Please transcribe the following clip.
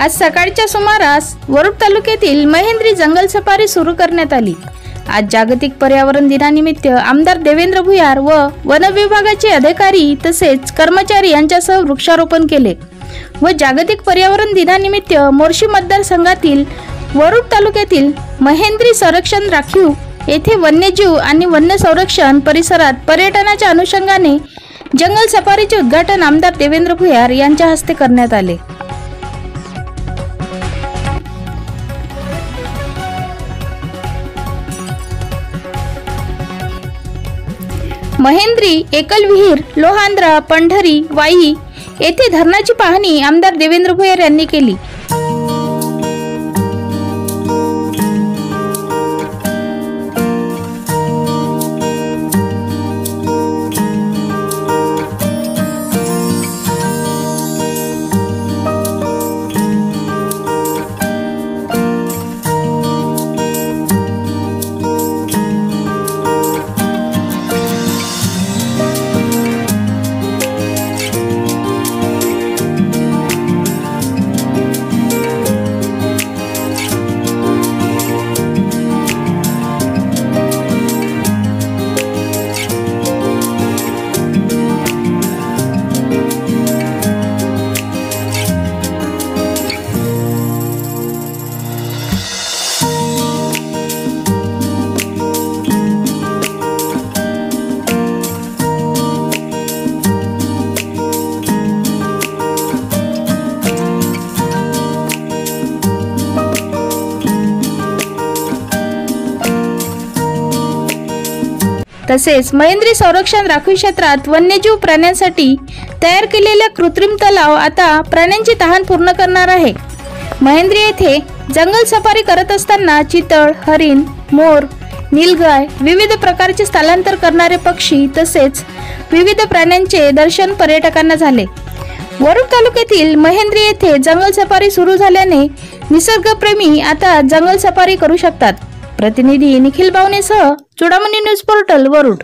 आज सकाळच्या सुमारास वरुड तालुक्यातील महेंद्री जंगल सफारी सुरू करण्यात आली. आज जागतिक पर्यावरण दिनानिमित्त आमदार देवेंद्र भुयार व वन विभागाचे अधिकारी तसेच कर्मचारी यांच्यासह वृक्षारोपण केले व जागतिक पर्यावरण दिनानिमित्त मोर्शी मतदारसंघातील वरुड तालुक्यातील महेंद्री संरक्षण राखीव येथे वन्यजीव आणि वन्य संरक्षण परिसरात पर्यटनाच्या अनुषंगाने जंगल सफारीचे उद्घाटन आमदार देवेंद्र भुयार यांच्या हस्ते करण्यात आले. महेंद्री एकलविहीर लोहांद्रा पंढरी वाई येथे धरणाची पाहणी आमदार देवेंद्र भुयार यांनी केली. तसेच महेंद्री संरक्षण राखीव क्षेत्रात वन्यजीव प्राण्यांसाठी तयार केलेल्या कृत्रिम तलाव आता प्राण्यांची तहान पूर्ण करणार आहे. महेंद्री येथे जंगल सफारी करत असताना चितळ हरिण मोर नीलगाय विविध प्रकारचे स्थलांतर करणारे पक्षी तसेच विविध प्राण्यांचे दर्शन पर्यटकांना झाले. वरुड तालुक्यातील महेंद्री येथे जंगल सफारी सुरू झाल्याने निसर्गप्रेमी आता जंगल सफारी करू शकतात. प्रतिनिधी निखिल बावनेसह चुडामणी न्यूज पोर्टल वरुड